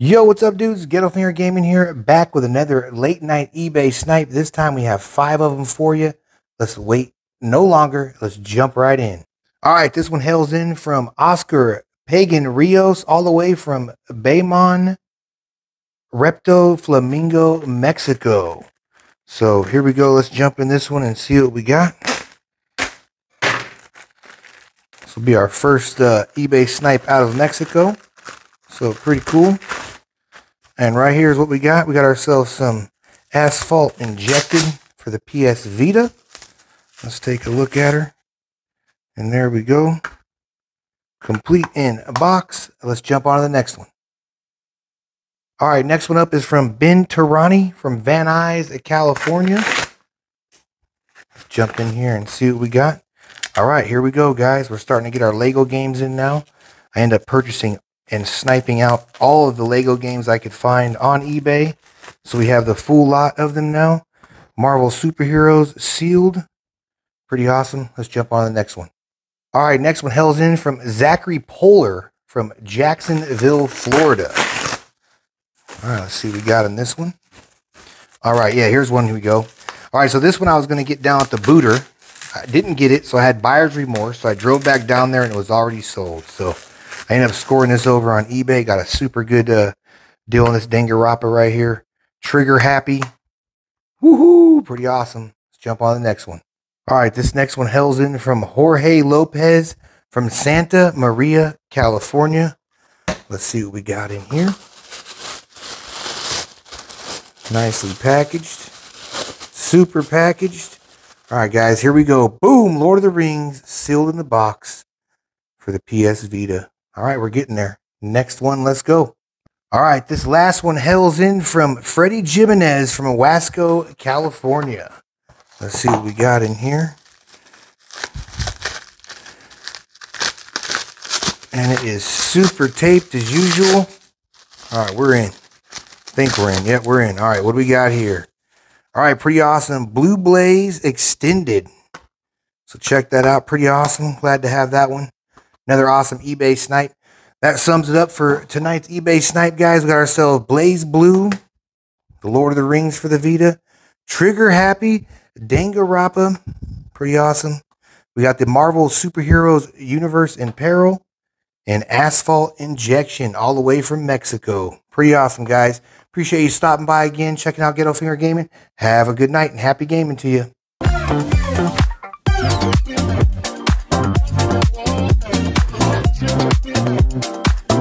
Yo, what's up, dudes? Ghettofinger Gaming here, back with another late night eBay snipe. This time we have five of them for you. Let's wait no longer. Let's jump right in. All right, this one hails in from Oscar Pagan Rios, all the way from Baymon, Repto, Flamingo, Mexico. So here we go. Let's jump in this one and see what we got. This will be our first uh, eBay snipe out of Mexico. So pretty cool. And right here is what we got. We got ourselves some asphalt injected for the PS Vita. Let's take a look at her. And there we go. Complete in a box. Let's jump on to the next one. All right, next one up is from Ben Tarani from Van Nuys, California. Let's jump in here and see what we got. All right, here we go, guys. We're starting to get our Lego games in now. I end up purchasing and sniping out all of the Lego games I could find on eBay. So we have the full lot of them now. Marvel Superheroes sealed. Pretty awesome. Let's jump on to the next one. All right, next one hails in from Zachary Polar from Jacksonville, Florida. All right, let's see what we got in this one. All right, yeah, here's one. Here we go. All right, so this one I was going to get down at the booter. I didn't get it, so I had buyer's remorse. So I drove back down there and it was already sold. So I ended up scoring this over on eBay. Got a super good uh, deal on this Danganronpa right here. Trigger happy. Woohoo! Pretty awesome. Let's jump on the next one. All right, this next one hails in from Jorge Lopez from Santa Maria, California. Let's see what we got in here. Nicely packaged. Super packaged. All right, guys, here we go. Boom! Lord of the Rings sealed in the box for the PS Vita. All right, we're getting there. Next one, let's go. All right, this last one hails in from Freddie Jimenez from Owasco, California. Let's see what we got in here. And it is super taped as usual. All right, we're in. I think we're in. Yep, we're in. All right, what do we got here? All right, pretty awesome. Blue Blaze Extended. So check that out. Pretty awesome. Glad to have that one. Another awesome eBay snipe. That sums it up for tonight's eBay snipe, guys. We got ourselves BlazBlue, The Lord of the Rings for the Vita, Trigger Happy, Danganronpa, pretty awesome. We got the Marvel Superheroes Universe in Peril, and Asphalt Injection, all the way from Mexico. Pretty awesome, guys. Appreciate you stopping by again, checking out Ghettofinger Gaming. Have a good night and happy gaming to you.